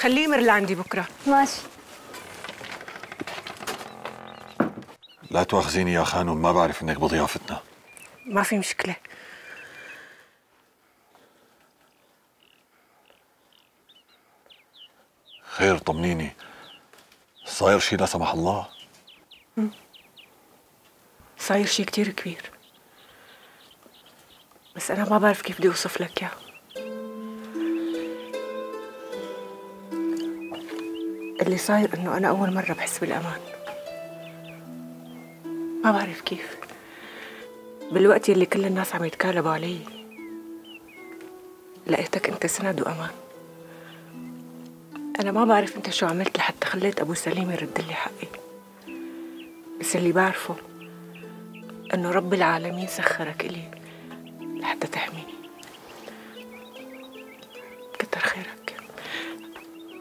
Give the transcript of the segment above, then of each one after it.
خليه يمر لعندي بكرة. ماشي. لا تواخذيني يا خانم ما بعرف إنك بضيافتنا. ما في مشكلة. خير طمنيني. صاير شي لا سمح الله؟ صاير شيء كتير كبير. بس أنا ما بعرف كيف بدي أوصف لك إياه. اللي صاير إنه أنا أول مرة بحس بالأمان. ما بعرف كيف. بالوقت يلي كل الناس عم يتكالبوا علي لقيتك أنت سند وأمان. أنا ما بعرف أنت شو عملت لحتى خليت أبو سليم يرد لي حقي. بس اللي بعرفه إنه رب العالمين سخرك إلي لحتى تحميني.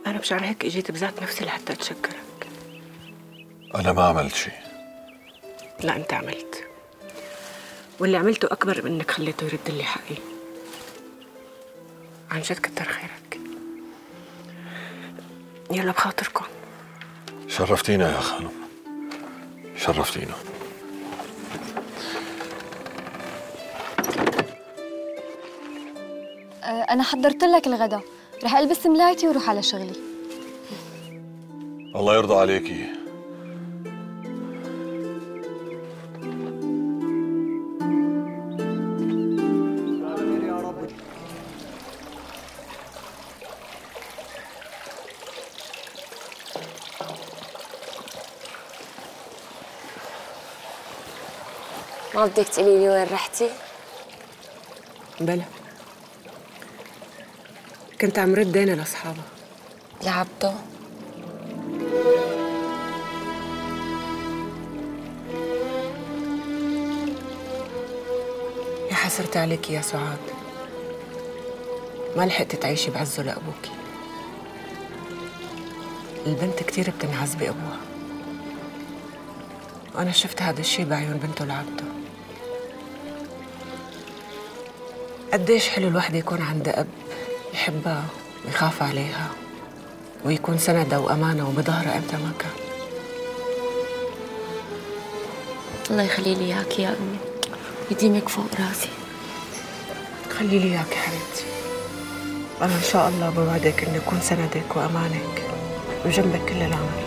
أنا مشان هيك إجيت بذات نفسي لحتى أتشكرك. أنا ما عملت شي لا أنت عملت. واللي عملته أكبر من إنك خليته يرد لي حقي. عن جد كتر خيرك. يلا بخاطركم. شرفتينا يا خانم. شرفتينا. أه، أنا حضرت لك الغداء رح ألبس ملايتي وروح على شغلي. الله يرضى عليكي. ما بدك تقولي لي وين رحتي؟ بلا. كنت عم رد دينا لأصحابها لعبته؟ يا حسرتي عليكي يا سعاد. ما لحقتي تعيشي بعزه لأبوكي. البنت كتير بتنعز بأبوها. وأنا شفت هذا الشي بعيون بنته لعبته. قديش حلو الوحدة يكون عندها أب. يحبها ويخاف عليها ويكون سندها وأمانة وبظهرها إمتى ما كان الله يخلي لي إياك يا أمي. يديمك فوق راسي. خلي لي إياك يا حبيبتي. أنا إن شاء الله بوعدك إني أكون سندك وأمانك وجنبك كل العمر